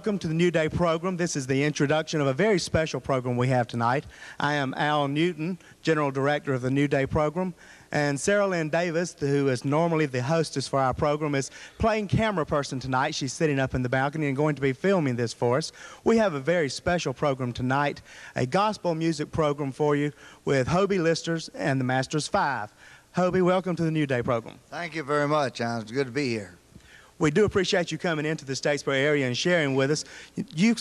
Welcome to the New Day program. This is the introduction of a very special program we have tonight. I am Al Newton, General Director of the New Day program, and Sarah Lynn Davis, who is normally the hostess for our program, is playing camera person tonight. She's sitting up in the balcony and going to be filming this for us. We have a very special program tonight, a gospel music program for you with Hovie Listers and the Masters Five. Hovie, welcome to the New Day program. Thank you very much, Al. It's good to be here. We do appreciate you coming into the Statesboro area and sharing with us. You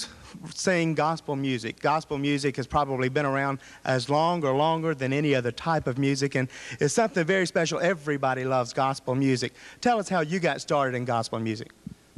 sing gospel music. Gospel music has probably been around as long or longer than any other type of music, and it's something very special. Everybody loves gospel music. Tell us how you got started in gospel music.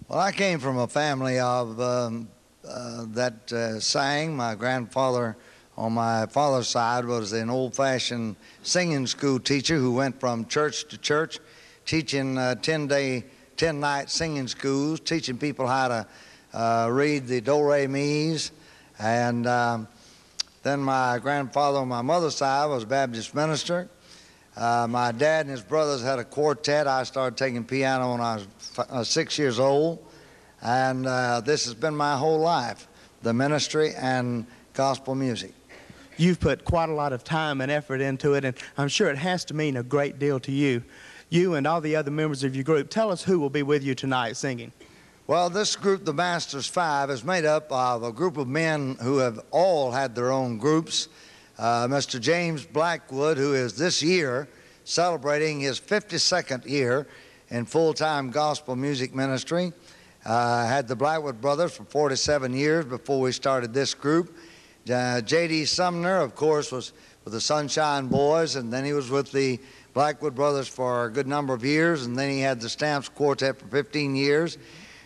Well, I came from a family of um, uh, that uh, sang. My grandfather on my father's side was an old-fashioned singing school teacher who went from church to church, teaching 10-day uh, 10 night singing schools, teaching people how to uh, read the do re mi's. And um, then my grandfather on my mother's side was Baptist minister. Uh, my dad and his brothers had a quartet. I started taking piano when I was uh, six years old. And uh, this has been my whole life the ministry and gospel music. You've put quite a lot of time and effort into it, and I'm sure it has to mean a great deal to you you and all the other members of your group. Tell us who will be with you tonight singing. Well, this group, the Masters Five, is made up of a group of men who have all had their own groups. Uh, Mr. James Blackwood, who is this year celebrating his 52nd year in full time gospel music ministry. Uh, had the Blackwood Brothers for 47 years before we started this group. Uh, J.D. Sumner, of course, was with the Sunshine Boys, and then he was with the Blackwood Brothers for a good number of years, and then he had the Stamps Quartet for 15 years.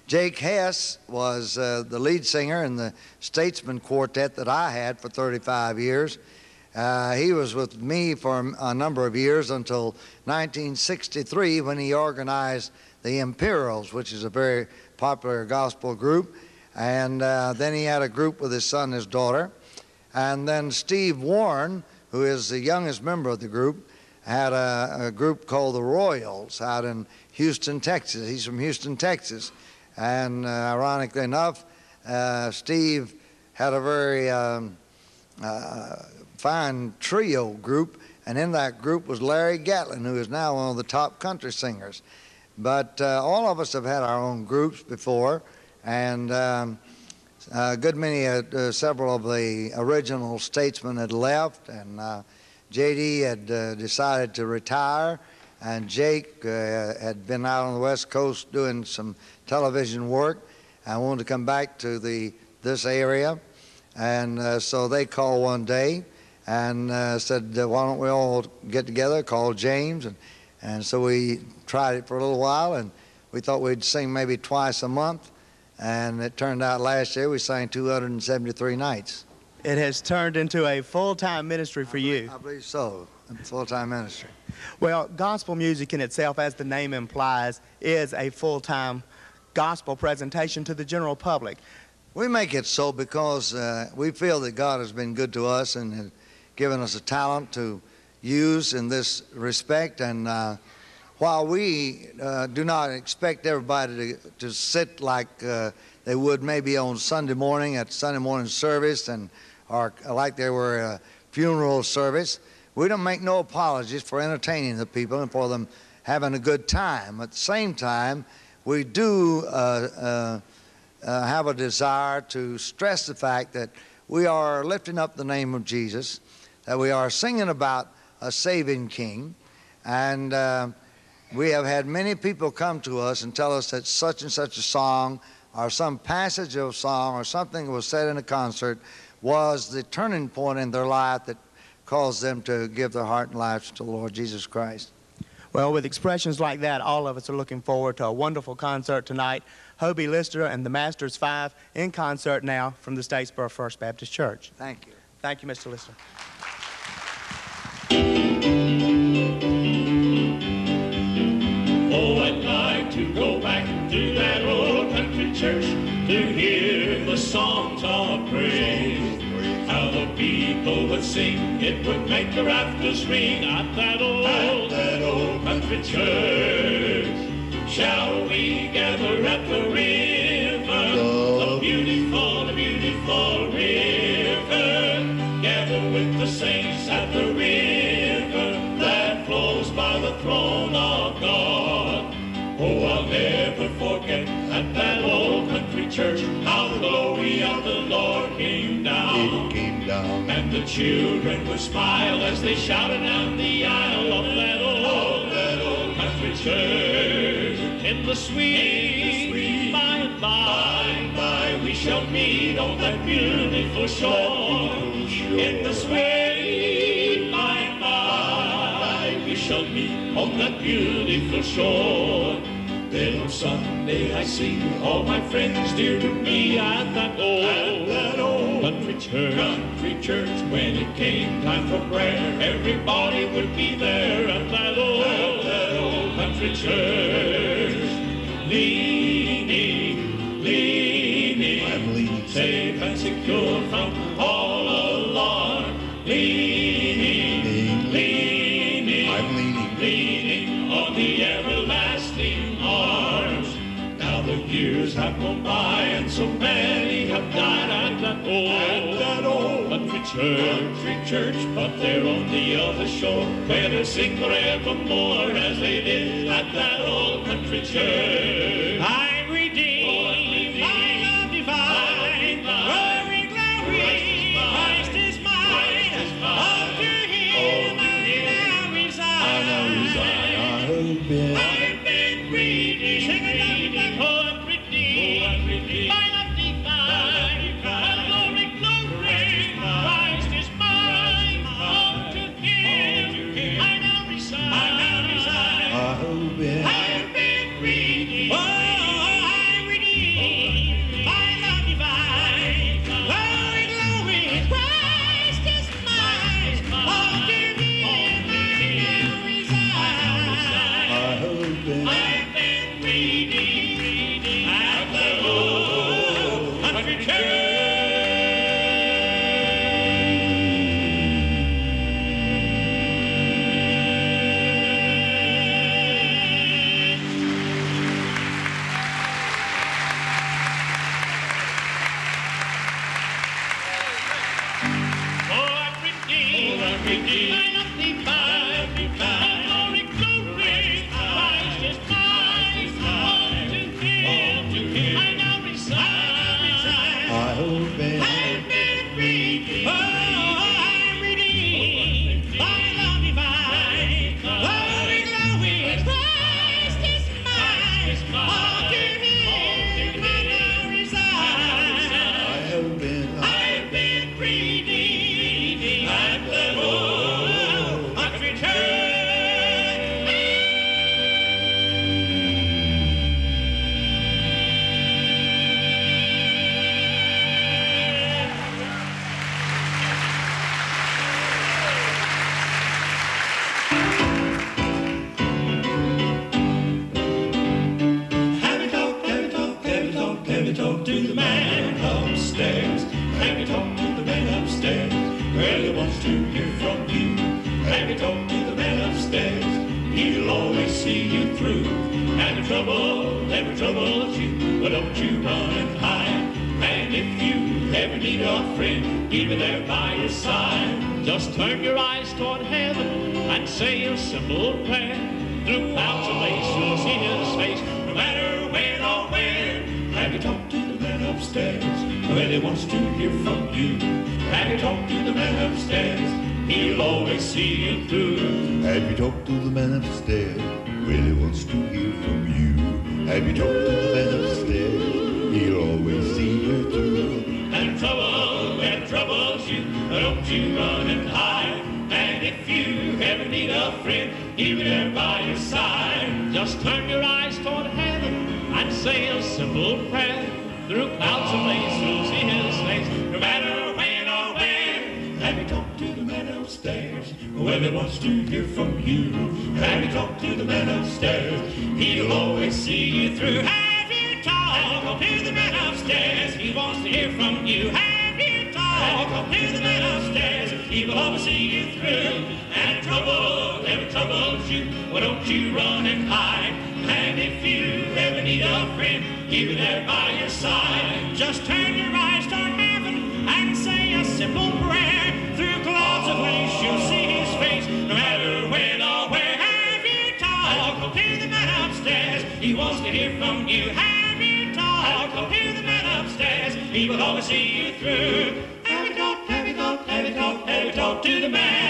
Jake Hess was uh, the lead singer in the Statesmen Quartet that I had for 35 years. Uh, he was with me for a number of years until 1963 when he organized the Imperials, which is a very popular gospel group. And uh, then he had a group with his son and his daughter. And then Steve Warren, who is the youngest member of the group, had a, a, group called the Royals out in Houston, Texas. He's from Houston, Texas. And uh, ironically enough, uh, Steve had a very um, uh, fine trio group, and in that group was Larry Gatlin, who is now one of the top country singers. But uh, all of us have had our own groups before, and um, a good many, uh, several of the original statesmen had left, and JD had uh, decided to retire, and Jake uh, had been out on the West Coast doing some television work and wanted to come back to the this area. And uh, so they called one day and uh, said, Why don't we all get together? Called James. And, and so we tried it for a little while, and we thought we'd sing maybe twice a month. And it turned out last year we sang 273 nights. It has turned into a full-time ministry for you. I believe so, full-time ministry. Well, gospel music in itself, as the name implies, is a full-time gospel presentation to the general public. We make it so because uh, we feel that God has been good to us and has given us a talent to use in this respect. And uh, while we uh, do not expect everybody to, to sit like uh, they would maybe on Sunday morning at Sunday morning service and or like they were a funeral service. We don't make no apologies for entertaining the people and for them having a good time. At the same time, we do uh, uh, uh, have a desire to stress the fact that we are lifting up the name of Jesus, that we are singing about a saving King, and uh, we have had many people come to us and tell us that such and such a song or some passage of song or something was said in a concert was the turning point in their life that caused them to give their heart and lives to the Lord Jesus Christ. Well, with expressions like that, all of us are looking forward to a wonderful concert tonight. Hovie Lister and the Masters Five in concert now from the Statesboro First Baptist Church. Thank you. Thank you, Mr. Lister. Oh, I'd like to go back to that old country church to hear the songs would sing, it would make the rafters ring at that old, at that old country church. Shall we gather at the river, the beautiful, the beautiful river? Gather with the saints at the river that flows by the throne of God. Oh, I'll never forget at that old country church how the glory of the Lord came the children would smile as they shouted down the aisle of that old, that old country church. In the sweet, by and by, by, we shall meet on that beautiful shore. In the sweet by and by, we shall meet on that beautiful shore. Then on Sunday I see all oh, my friends dear to me at that old, that old country church. Country church. When it came time for prayer, everybody would be there at that old, that old country church. Leaning, leaning, I'm leaning. safe and secure from all alarm. Leaning, leaning, I'm leaning. leaning on the everlasting arms. Now the years have gone by and so many have died at that old, that old country church. Country church, but they're on the other shore where they sing forevermore as they did at that old country church. I'm Have you talked to the man upstairs? He'll always see you through. Have you talked to the man upstairs? Really wants to hear from you. Have you talked to the man upstairs? He'll always see you through. And trouble, when troubles you, don't you run and hide. And if you ever need a friend, he'll be there by your side. Just turn your eyes toward heaven and say a simple prayer. Through clouds of lace, you'll see his face, no matter Well, wants to hear from you. Have you talked to the man upstairs? He'll always see you through. Have you talked to the man upstairs? He wants to hear from you. Have you talked to the man upstairs? He will always see you through. And trouble ever troubles you, well, don't you run and hide. And if you ever need a friend, he'll be there by your side. Just turn your to the man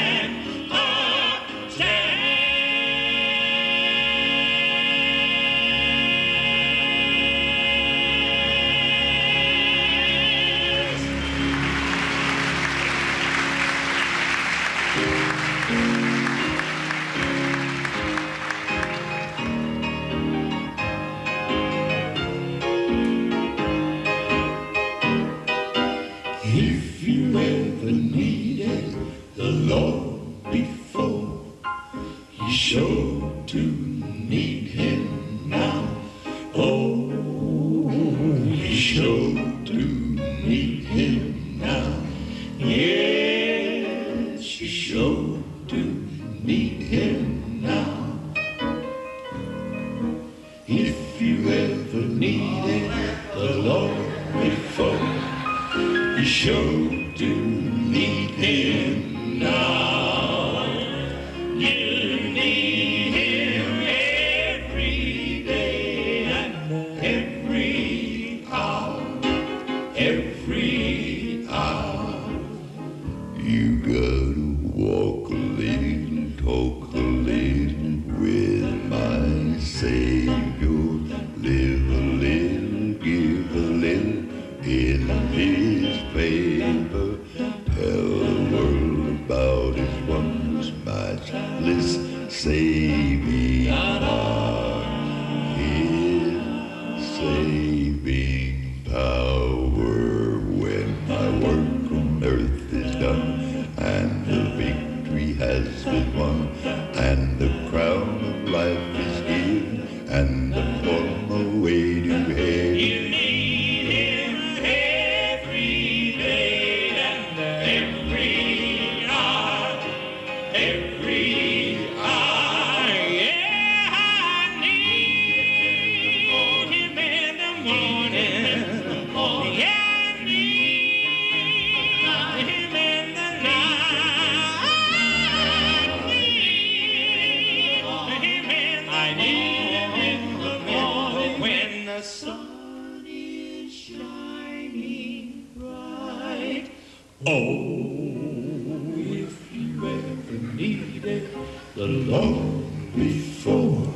before.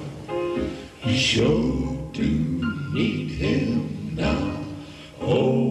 You sure do need him now. Oh.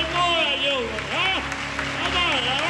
Illinois, you. Huh? Come on.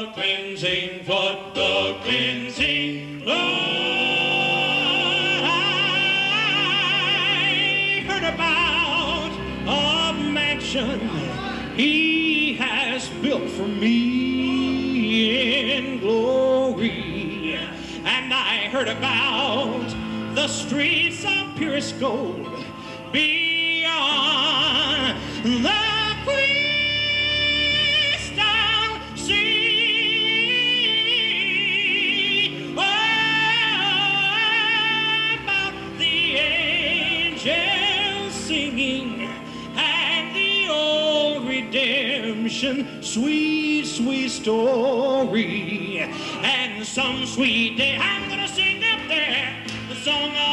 the cleansing flood, the cleansing blood I heard about a mansion he has built for me in glory. And I heard about the streets of purest gold. Be nation, sweet, sweet story. And some sweet day I'm gonna sing up there the song of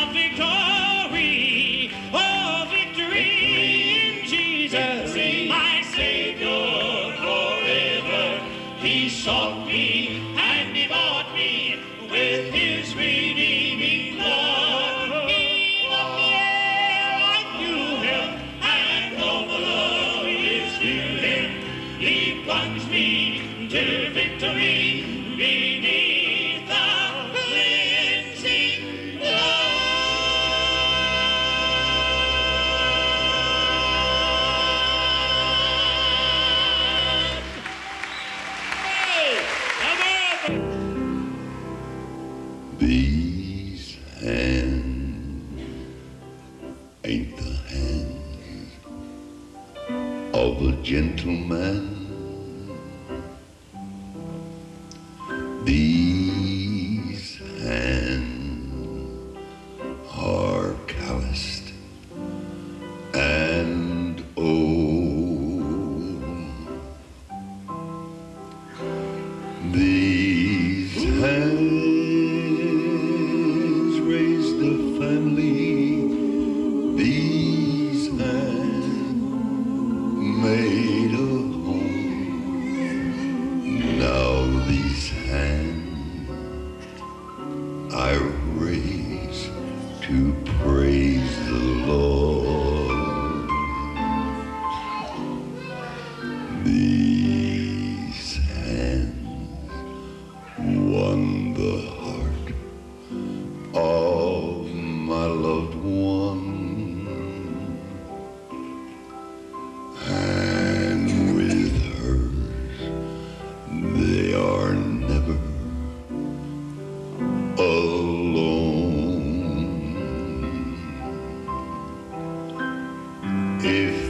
If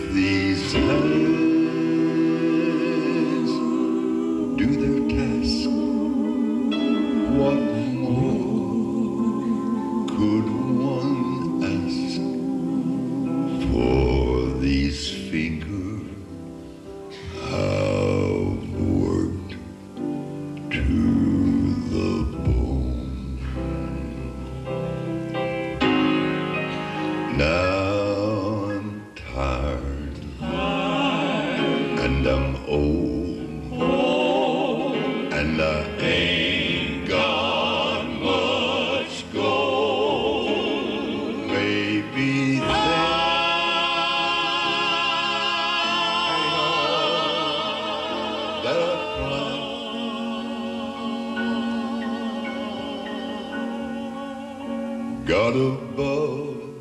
God above,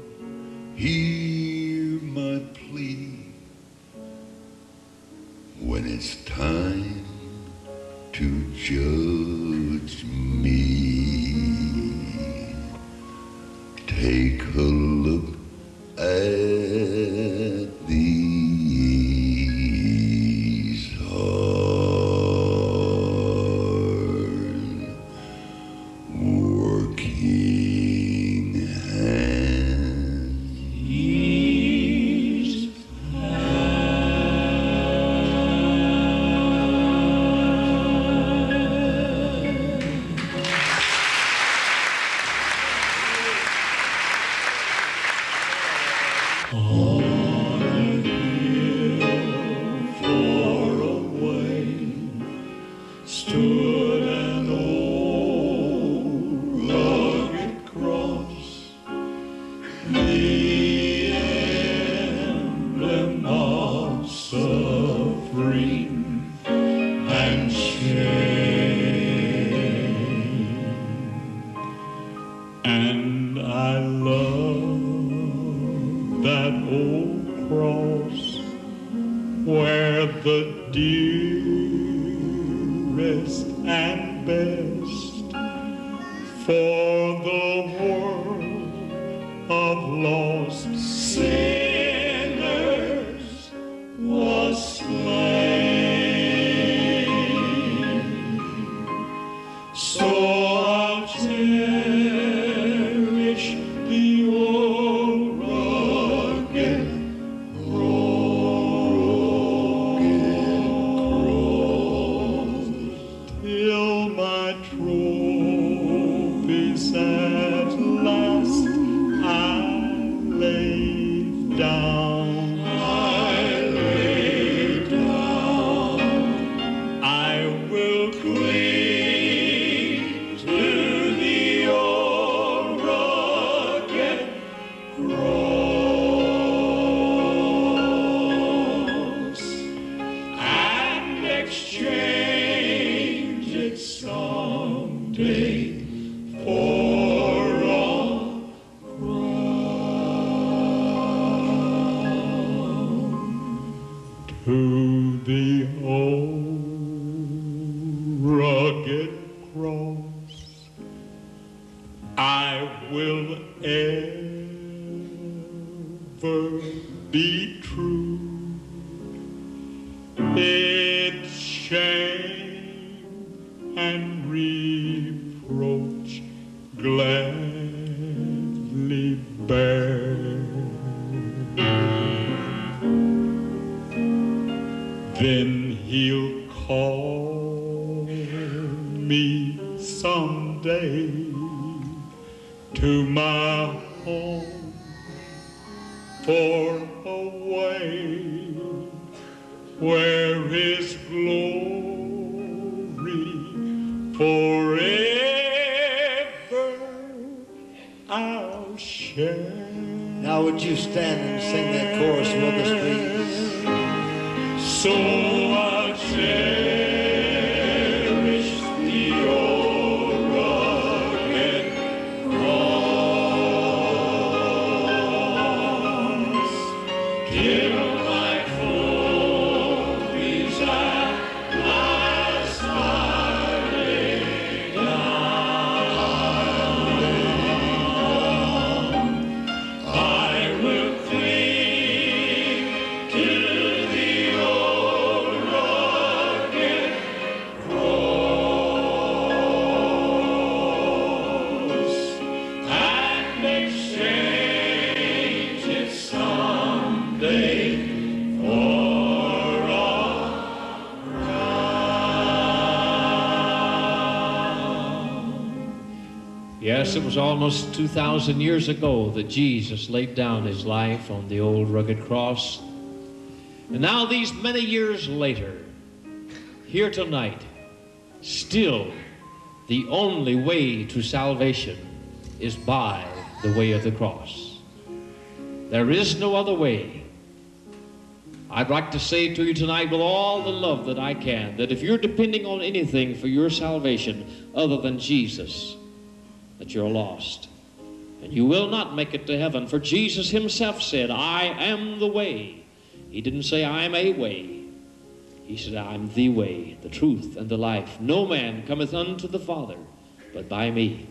hear my plea. When it's time to judge me, take a Its shame and reproach Till was almost 2,000 years ago that Jesus laid down his life on the old rugged cross. And now, these many years later, here tonight, still the only way to salvation is by the way of the cross. There is no other way. I'd like to say to you tonight, with all the love that I can, that if you're depending on anything for your salvation other than Jesus, that you're lost. And you will not make it to heaven, for Jesus himself said, I am the way. He didn't say, I am a way. He said, I am the way, the truth, and the life. No man cometh unto the Father but by me.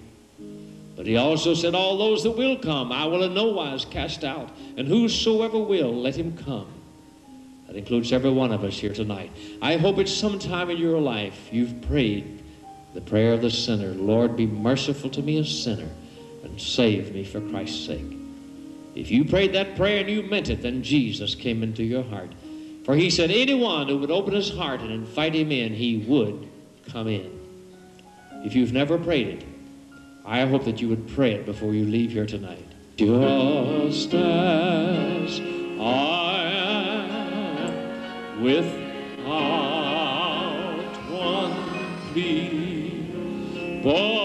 But he also said, All those that will come, I will in no wise cast out. And whosoever will, let him come. That includes every one of us here tonight. I hope at some time in your life you've prayed the prayer of the sinner Lord, be merciful to me, a sinner, and save me for Christ's sake. If you prayed that prayer and you meant it, then Jesus came into your heart. For he said, Anyone who would open his heart and invite him in, he would come in. If you've never prayed it, I hope that you would pray it before you leave here tonight. Just as I am without one plea, but